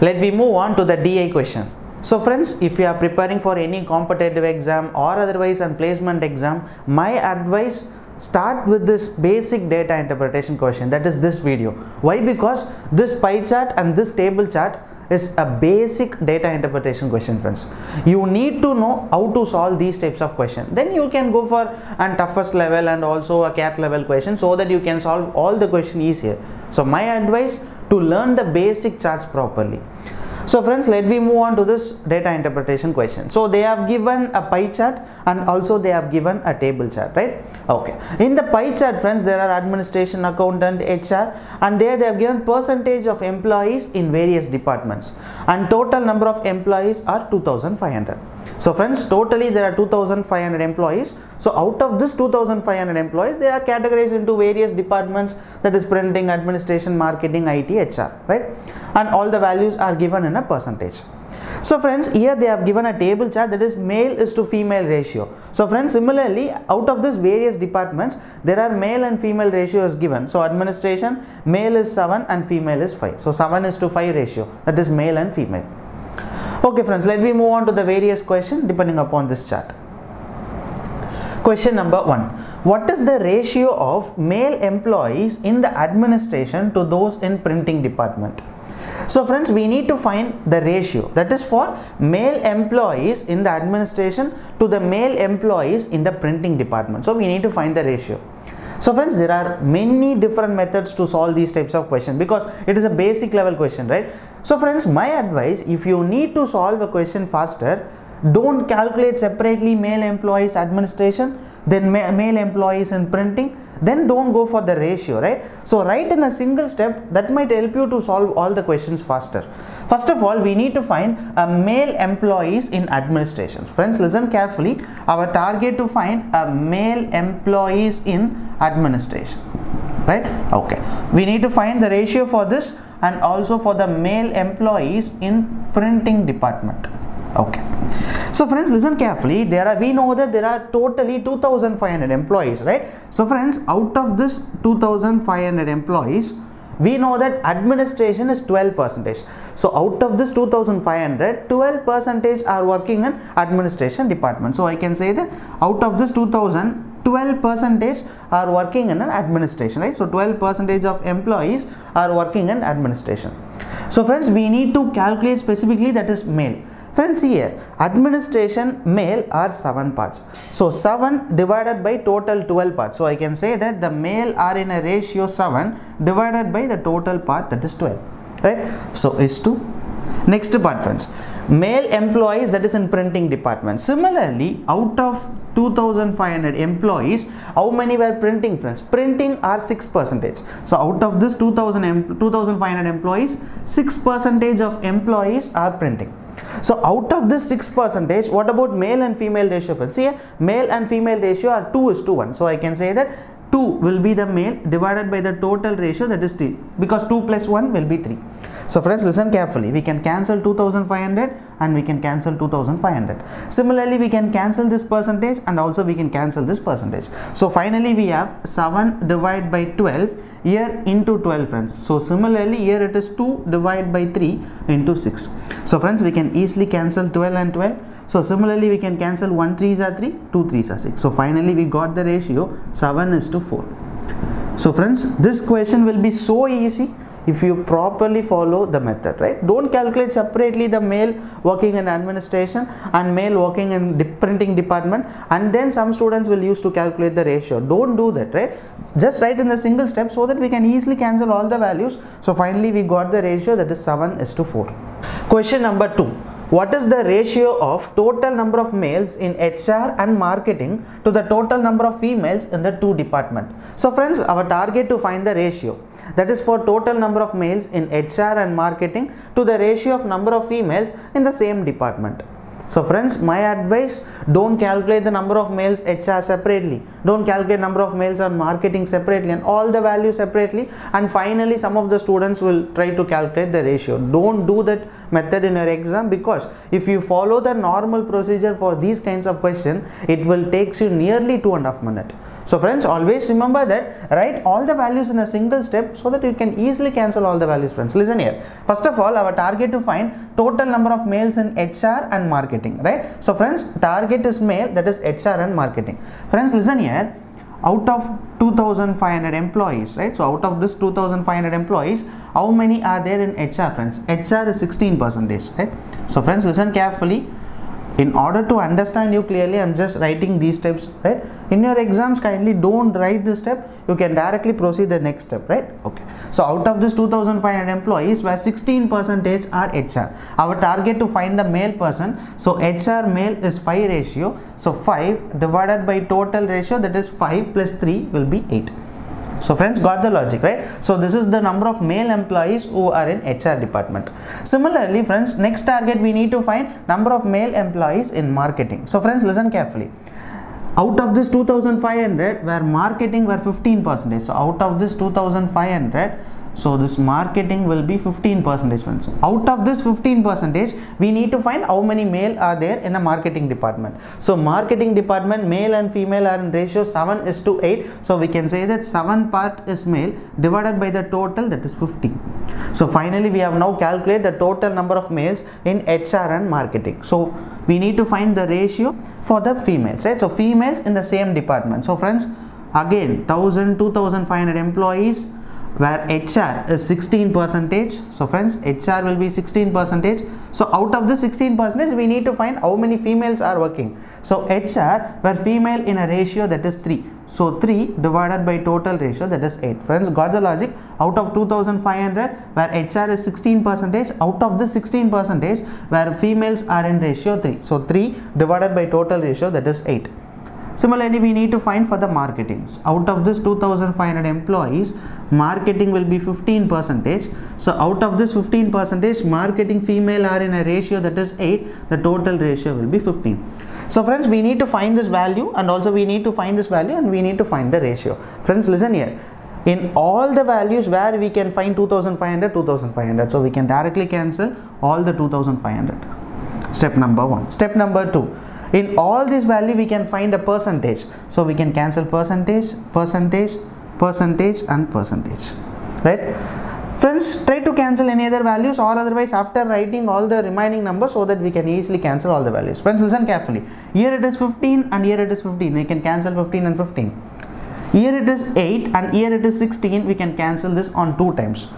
Let we move on to the DI question. So friends, if you are preparing for any competitive exam or otherwise an placement exam, my advice start with this basic data interpretation question that is this video. Why? Because this pie chart and this table chart is a basic data interpretation question friends you need to know how to solve these types of question then you can go for an toughest level and also a cat level question so that you can solve all the question easier so my advice to learn the basic charts properly so friends, let me move on to this data interpretation question. So they have given a pie chart and also they have given a table chart, right? Okay. In the pie chart, friends, there are administration, accountant, HR and there they have given percentage of employees in various departments and total number of employees are 2500. So friends, totally there are 2500 employees. So out of this 2500 employees, they are categorized into various departments that is printing, administration, marketing, IT, HR, right? And all the values are given in a percentage. So friends, here they have given a table chart that is male is to female ratio. So friends, similarly, out of this various departments, there are male and female ratio is given. So administration, male is 7 and female is 5. So 7 is to 5 ratio, that is male and female. Okay friends, let me move on to the various question depending upon this chart. Question number 1. What is the ratio of male employees in the administration to those in printing department? So friends, we need to find the ratio that is for male employees in the administration to the male employees in the printing department. So we need to find the ratio. So friends, there are many different methods to solve these types of questions because it is a basic level question, right? So friends, my advice, if you need to solve a question faster, don't calculate separately male employees administration, then male employees in printing, then don't go for the ratio, right? So write in a single step that might help you to solve all the questions faster. First of all, we need to find a male employees in administration. Friends, listen carefully. Our target to find a male employees in administration, right? Okay. We need to find the ratio for this and also for the male employees in printing department okay so friends listen carefully there are we know that there are totally 2500 employees right so friends out of this 2500 employees we know that administration is 12 percentage. So out of this 2500 12 percentage are working in administration department. So i can say that out of this 2000 12 percentage are working in an administration right? So 12 percentage of employees are working in administration. So friends we need to calculate specifically that is male friends here. Administration male are 7 parts. So 7 divided by total 12 parts. So i can say that the male are in a ratio 7 divided by the total part that is 12 right? So is to next part friends. Male employees that is in printing department. Similarly out of 2500 employees how many were printing friends? Printing are 6 percentage. So out of this 2000 2500 employees 6 percentage of employees are printing so out of this 6 percentage what about male and female ratio see male and female ratio are 2 is to 1 so i can say that 2 will be the male divided by the total ratio that is 3 because 2 plus 1 will be 3 so friends listen carefully. We can cancel 2500 and we can cancel 2500 similarly we can cancel this percentage and also we can cancel this percentage. So finally we have 7 divided by 12 here into 12 friends. So similarly here it is 2 divided by 3 into 6 so friends we can easily cancel 12 and 12 so similarly we can cancel 1 3s are 3 2 3s are 6 so finally we got the ratio 7 is to 4 so friends this question will be so easy if you properly follow the method right? Don't calculate separately the male working in administration and male working in printing department and then some students will use to calculate the ratio. Don't do that right? Just write in the single step so that we can easily cancel all the values. So finally we got the ratio that is 7 is to 4 question number 2 what is the ratio of total number of males in HR and marketing to the total number of females in the two department. So friends, our target to find the ratio that is for total number of males in HR and marketing to the ratio of number of females in the same department. So friends, my advice, don't calculate the number of males HR separately don't calculate number of males on marketing separately and all the values separately. And finally some of the students will try to calculate the ratio. Don't do that method in your exam because if you follow the normal procedure for these kinds of question it will takes you nearly two and a half minute. So friends always remember that write all the values in a single step so that you can easily cancel all the values friends. Listen here. First of all our target to find total number of males in HR and marketing right? So friends target is male that is HR and marketing. Friends listen here out of 2500 employees right? So out of this 2500 employees how many are there in HR friends? HR is 16 percentage right? So friends listen carefully in order to understand you clearly i'm just writing these steps right? In your exams kindly don't write this step. You can directly proceed the next step right? Okay. So out of this 2500 employees where 16 percentage are hr our target to find the male person. So hr male is 5 ratio. So 5 divided by total ratio that is 5 plus 3 will be 8 so friends got the logic right? So this is the number of male employees who are in hr department. Similarly friends next target we need to find number of male employees in marketing. So friends listen carefully. Out of this 2500 where marketing were 15 percentage so out of this 2500 so this marketing will be 15 percentage friends out of this 15 percentage we need to find how many male are there in a marketing department. So marketing department male and female are in ratio 7 is to 8 so we can say that 7 part is male divided by the total that is 15 so finally we have now calculated the total number of males in hr and marketing. So we need to find the ratio for the females right? So females in the same department. So friends again 1000 2500 employees where HR is 16 percentage. So friends, HR will be 16 percentage. So out of the 16 percentage, we need to find how many females are working. So HR where female in a ratio that is 3. So 3 divided by total ratio that is 8. Friends, got the logic? Out of 2500 where HR is 16 percentage, out of the 16 percentage where females are in ratio 3. So 3 divided by total ratio that is 8. Similarly, we need to find for the marketing. Out of this 2500 employees, marketing will be 15 percentage. So out of this 15 percentage, marketing female are in a ratio that is 8. The total ratio will be 15. So friends, we need to find this value and also we need to find this value and we need to find the ratio. Friends, listen here. In all the values where we can find 2500, 2500. So we can directly cancel all the 2500. Step number one. Step number two in all this value we can find a percentage so we can cancel percentage percentage percentage and percentage right? Friends try to cancel any other values or otherwise after writing all the remaining numbers so that we can easily cancel all the values. Friends listen carefully. Here it is 15 and here it is 15 we can cancel 15 and 15 here it is 8 and here it is 16 we can cancel this on two times.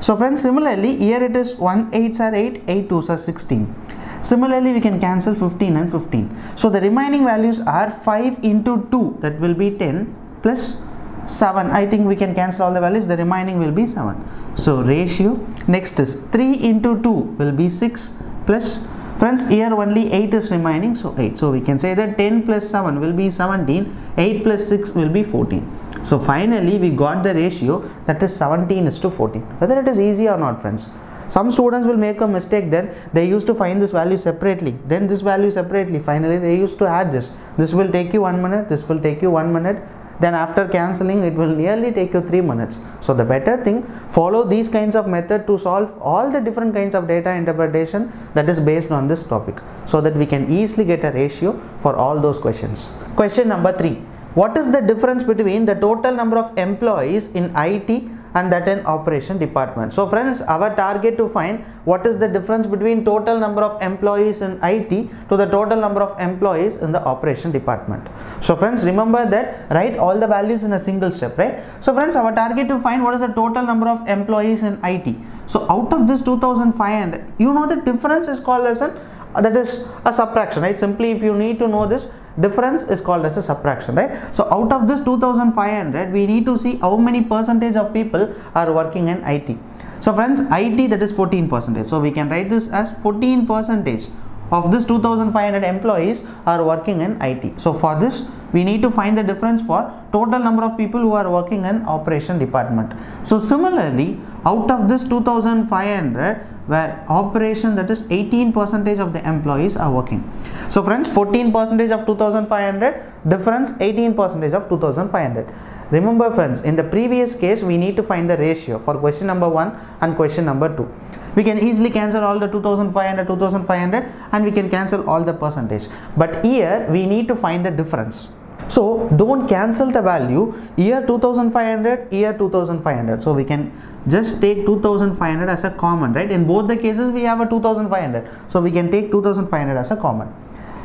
So friends similarly here it is 1 8s are 8 8 2s are 16 Similarly, we can cancel 15 and 15. So the remaining values are 5 into 2 that will be 10 plus 7. I think we can cancel all the values. The remaining will be 7. So ratio next is 3 into 2 will be 6 plus friends here only 8 is remaining. So 8 so we can say that 10 plus 7 will be 17 8 plus 6 will be 14 so finally we got the ratio that is 17 is to 14 whether it is easy or not friends. Some students will make a mistake then they used to find this value separately. Then this value separately. Finally they used to add this. This will take you one minute. This will take you one minute then after cancelling it will nearly take you three minutes. So the better thing follow these kinds of method to solve all the different kinds of data interpretation that is based on this topic so that we can easily get a ratio for all those questions. Question number three. What is the difference between the total number of employees in IT and that in operation department. So friends, our target to find what is the difference between total number of employees in IT to the total number of employees in the operation department. So friends, remember that write all the values in a single step, right? So friends, our target to find what is the total number of employees in IT. So out of this 2500, you know the difference is called as a that is a subtraction, right? Simply if you need to know this, difference is called as a subtraction right? So out of this 2500 we need to see how many percentage of people are working in IT so friends IT that is 14 percentage. So we can write this as 14 percentage of this 2500 employees are working in IT so for this we need to find the difference for total number of people who are working in operation department. So similarly out of this 2500 where operation that is 18 percentage of the employees are working. So friends 14 percentage of 2500 difference 18 percentage of 2500. Remember friends in the previous case we need to find the ratio for question number 1 and question number 2 we can easily cancel all the 2500 2500 and we can cancel all the percentage but here we need to find the difference so don't cancel the value year 2500 year 2500 so we can just take 2500 as a common right? In both the cases we have a 2500 so we can take 2500 as a common.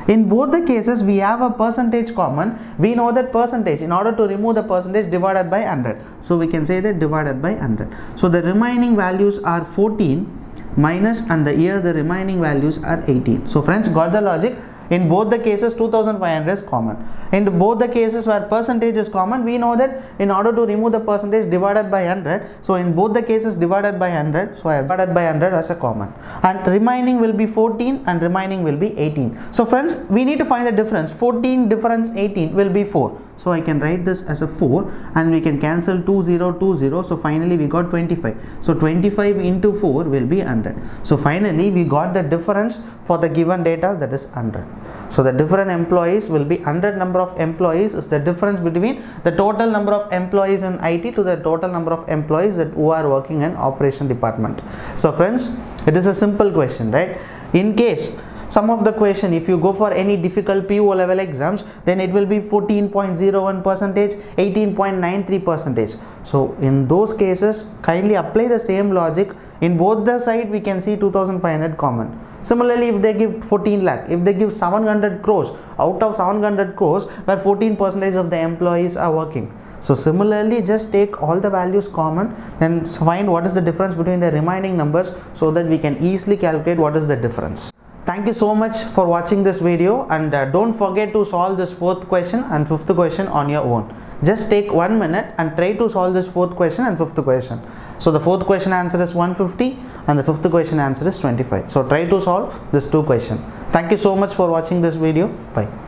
In both the cases we have a percentage common. We know that percentage. In order to remove the percentage divided by 100 so we can say that divided by 100 so the remaining values are 14 minus and the year the remaining values are 18 so friends got the logic in both the cases 2500 is common. In both the cases where percentage is common we know that in order to remove the percentage divided by 100 so in both the cases divided by 100 so I have divided by 100 as a common and remaining will be 14 and remaining will be 18. So friends we need to find the difference 14 difference 18 will be 4 so I can write this as a 4 and we can cancel 2020 so finally we got 25 so 25 into 4 will be 100 so finally we got the difference for the given data that is 100 so the different employees will be 100 number of employees is the difference between the total number of employees in IT to the total number of employees that who are working in operation department. So friends it is a simple question right? In case some of the question if you go for any difficult PO level exams then it will be 14.01 percentage 18.93 percentage. So in those cases kindly apply the same logic. In both the side we can see 2500 common. Similarly if they give 14 lakh if they give 700 crores out of 700 crores where 14 percentage of the employees are working. So similarly just take all the values common and find what is the difference between the remaining numbers so that we can easily calculate what is the difference Thank you so much for watching this video and uh, don't forget to solve this fourth question and fifth question on your own. Just take one minute and try to solve this fourth question and fifth question. So the fourth question answer is 150 and the fifth question answer is 25. So try to solve this two question. Thank you so much for watching this video. Bye.